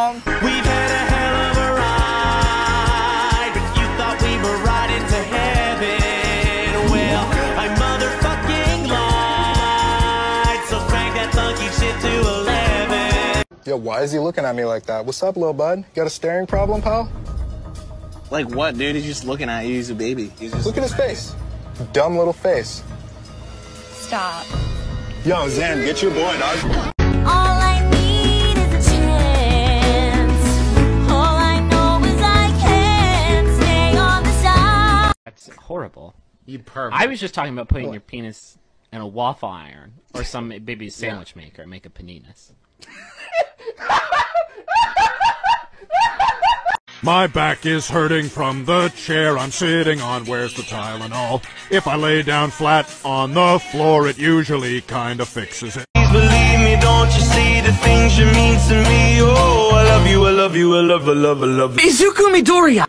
song. We've had a hell of a ride, but you thought we were riding to heaven. Well, I motherfucking lied. So crank that funky shit to 11. Yo, why is he looking at me like that? What's up, little bud? Got a staring problem, pal? Like what, dude? He's just looking at you. He's a baby. He's just Look at his face. Dumb little face. Stop. Yo, Zan, get your boy, dog. You pervert. I was just talking about putting your penis in a waffle iron or some baby a sandwich maker and make a paninis. My back is hurting from the chair I'm sitting on. Where's the Tylenol? If I lay down flat on the floor, it usually kinda fixes it. Please believe me, don't you see the things you mean to me? Oh, I love you, I love you, I love, I love, I love you. Izuku Midoriya.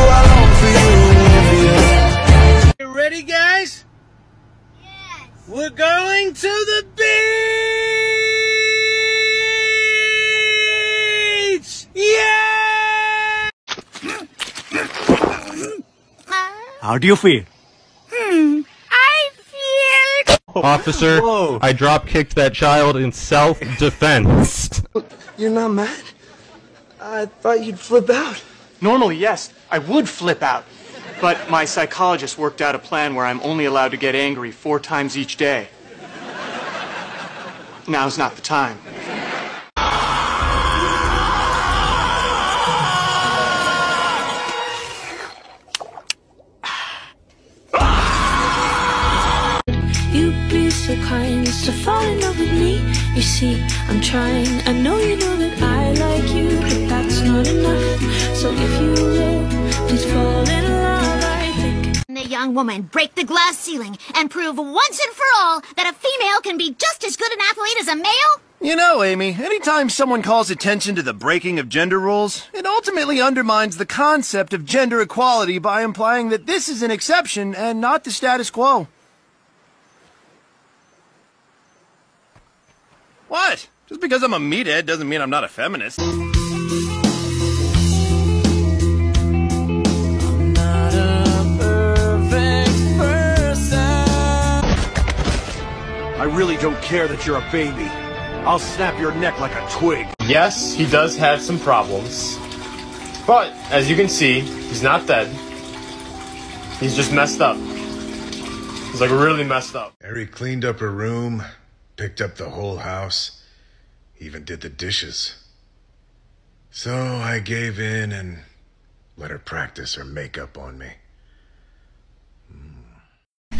You We're going to the beach. Yeah. How do you feel? Hmm, I feel Officer, I drop kicked that child in self defense. You're not mad? I thought you'd flip out. Normally, yes, I would flip out. But my psychologist worked out a plan where I'm only allowed to get angry four times each day. Now's not the time. You'd be so kind as to fall in love with me. You see, I'm trying. I know you know that I like you, but that's not enough. So if you will, please fall in love. Young woman break the glass ceiling and prove once and for all that a female can be just as good an athlete as a male? You know, Amy, anytime someone calls attention to the breaking of gender rules, it ultimately undermines the concept of gender equality by implying that this is an exception and not the status quo. What? Just because I'm a meathead doesn't mean I'm not a feminist. I really don't care that you're a baby. I'll snap your neck like a twig. yes, he does have some problems. But, as you can see, he's not dead. He's just messed up. He's like really messed up. Harry cleaned up her room, picked up the whole house, even did the dishes. So I gave in and let her practice her makeup on me.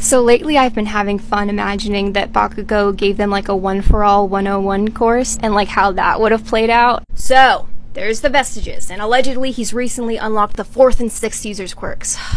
So lately I've been having fun imagining that Bakugo gave them like a one for all 101 course and like how that would have played out. So, there's the vestiges, and allegedly he's recently unlocked the fourth and sixth users quirks.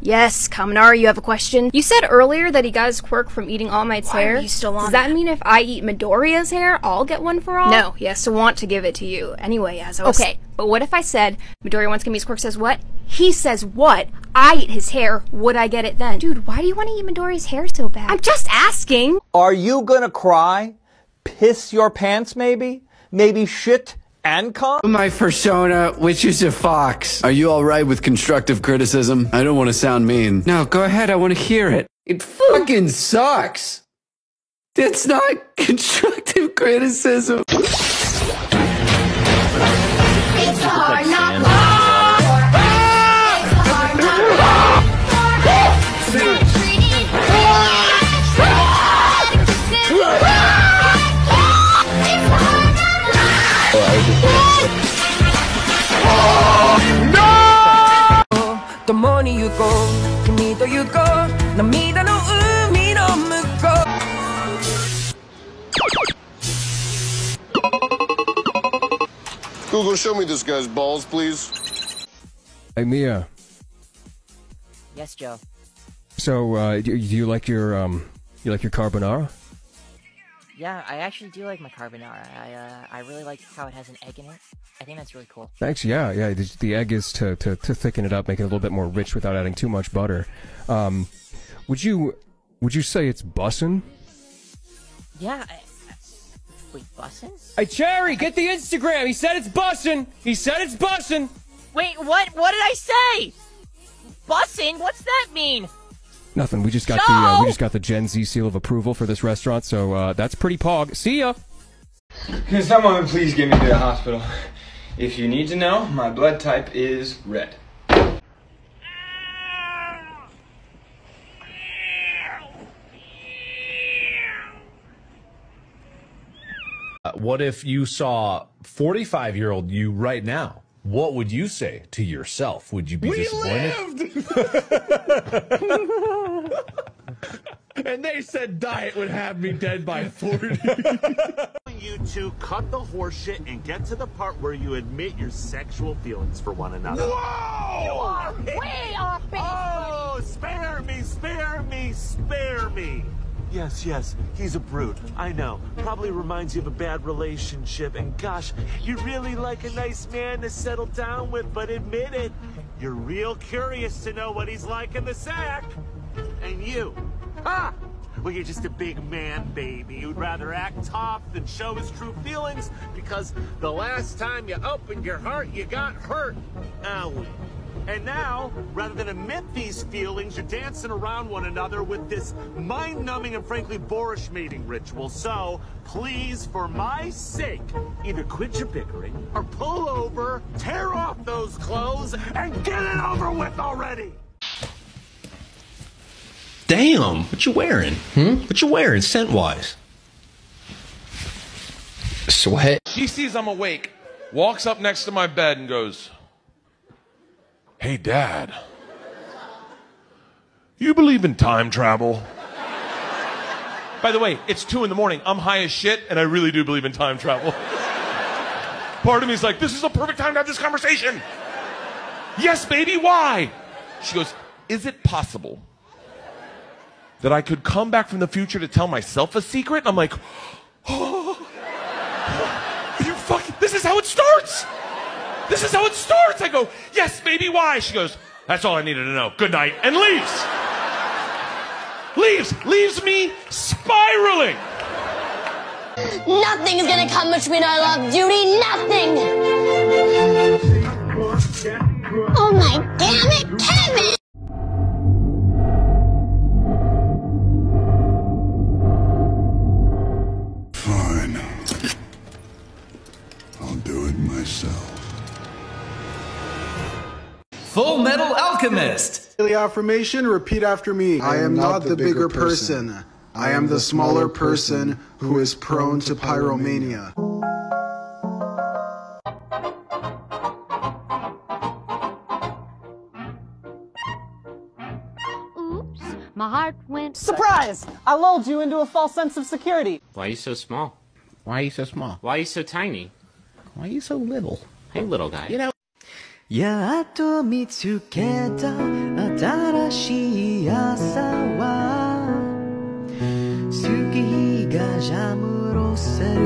Yes, Kaminari, you have a question? You said earlier that he got his quirk from eating All Might's Why are you still on Does that that? mean if I eat Midoriya's hair, I'll get one for all? No, he has to want to give it to you. Anyway, as I was Okay, but what if I said Midoriya wants to give me his quirk says what? He says what? I eat his hair. Would I get it then? Dude, why do you want to eat Midori's hair so bad? I'm just asking. Are you gonna cry? Piss your pants, maybe? Maybe shit and cum? My persona, which is a fox. Are you alright with constructive criticism? I don't want to sound mean. No, go ahead. I want to hear it. It fucking sucks. That's not constructive criticism. It's a hard 共に行こう君と行こう涙の海の向こう Google, show me this guy's balls, please. Hey, Mia. Yes, Joe. So, uh, do, do you like your, um, you like your carbonara? Yeah, I actually do like my carbonara. I uh, I really like how it has an egg in it. I think that's really cool. Thanks. Yeah, yeah. The, the egg is to, to, to thicken it up, make it a little bit more rich without adding too much butter. Um, would you would you say it's bussin'? Yeah, I, Wait, bussin'? Hey, Cherry, get the Instagram. He said it's bussin'. He said it's bussin'. Wait, what? What did I say? Bussin'? What's that mean? Nothing. We just got the uh, we just got the Gen Z seal of approval for this restaurant, so uh, that's pretty pog. See ya. Can someone please get me to the hospital? If you need to know, my blood type is red. Uh, what if you saw 45 year old you right now? What would you say to yourself? Would you be disappointed? and they said diet would have me dead by 40. you to cut the horseshit and get to the part where you admit your sexual feelings for one another. Whoa! You are way off base, Oh, Yes, yes, he's a brute. I know. Probably reminds you of a bad relationship. And gosh, you really like a nice man to settle down with, but admit it, you're real curious to know what he's like in the sack. And you, ha! Well, you're just a big man, baby. You'd rather act tough than show his true feelings because the last time you opened your heart, you got hurt. Owie. And now, rather than admit these feelings, you're dancing around one another with this mind-numbing and frankly boorish mating ritual. So, please, for my sake, either quit your bickering or pull over, tear off those clothes, and get it over with already! Damn, what you wearing? Hmm? What you wearing scent-wise? Sweat. She sees I'm awake, walks up next to my bed and goes, Hey, Dad. You believe in time travel? By the way, it's two in the morning. I'm high as shit, and I really do believe in time travel. Part of me is like, this is a perfect time to have this conversation. Yes, baby, why? She goes, Is it possible that I could come back from the future to tell myself a secret? I'm like, oh, you fucking, this is how it starts. This is how it starts. I go, yes, baby, why? She goes, that's all I needed to know. Good night. And leaves. leaves. Leaves me spiraling. Nothing's gonna come between our love, Judy. Nothing. Oh my damn it, Kevin! Full Metal Alchemist. Daily affirmation, repeat after me. I am not the bigger person. I am the smaller person who is prone to pyromania. Oops, my heart went. Surprise! I lulled you into a false sense of security. Why are you so small? Why are you so small? Why are you so tiny? Why are you so little? Hey, little guy. You know, やっと見つけた新しい朝は月日がジャムロせる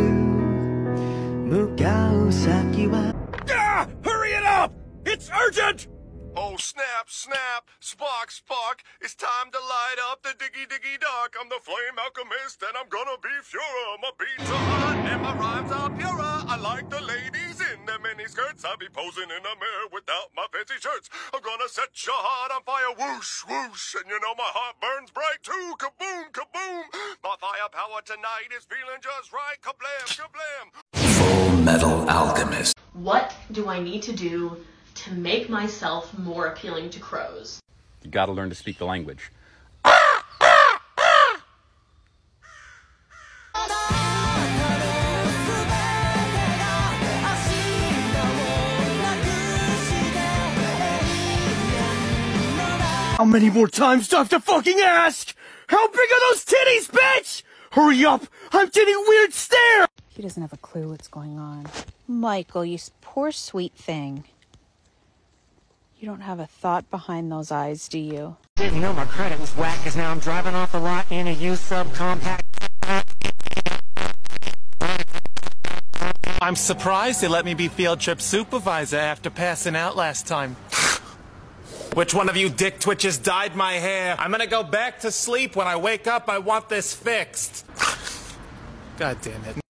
向かう先は Ah! Hurry it up! It's urgent! Oh, snap, snap, spark, spark. It's time to light up the diggy diggy dark. I'm the flame alchemist and I'm gonna be Fuhrer. My beats are hot and my rhymes are purer. I like the ladies in mini skirts. I'll be posing in a mirror without my fancy shirts. I'm gonna set your heart on fire. Whoosh, whoosh. And you know my heart burns bright too. Kaboom, kaboom. My firepower tonight is feeling just right. Kablam, kablam. Full Metal Alchemist. What do I need to do to make myself more appealing to crows? You gotta learn to speak the language. How many more times do I have to fucking ask? How big are those titties, bitch? Hurry up! I'm getting weird stare! He doesn't have a clue what's going on. Michael, you s- poor sweet thing. You don't have a thought behind those eyes, do you? Didn't know my credit was whack, cause now I'm driving off the lot in a used subcompact. I'm surprised they let me be field trip supervisor after passing out last time. Which one of you dick twitches dyed my hair? I'm gonna go back to sleep. When I wake up, I want this fixed. God damn it.